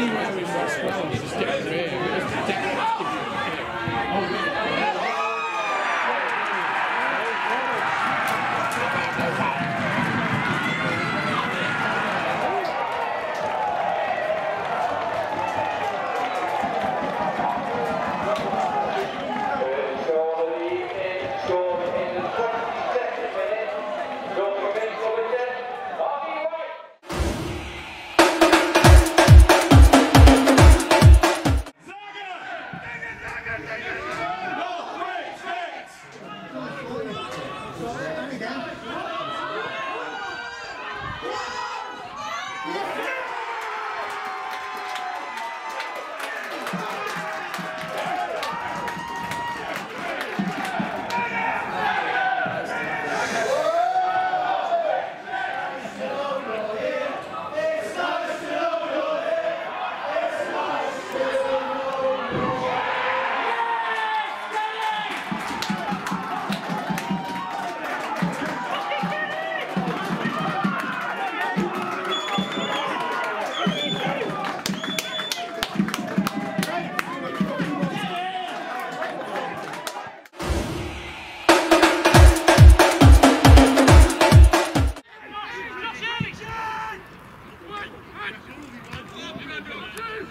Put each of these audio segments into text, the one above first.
anywhere in West Wales, just get a. Thank.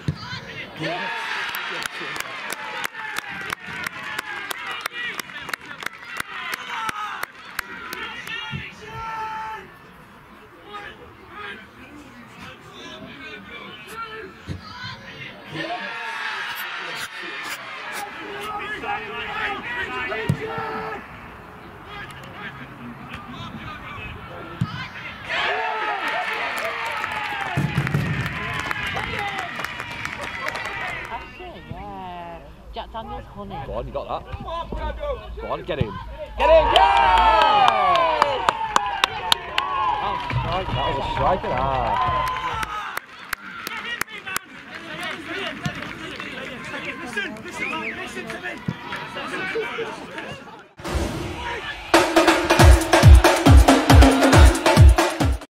Jack Daniels honey. Go on, you got that. Go on, get in. Get in! Yeah! That was a strike. That was a strike and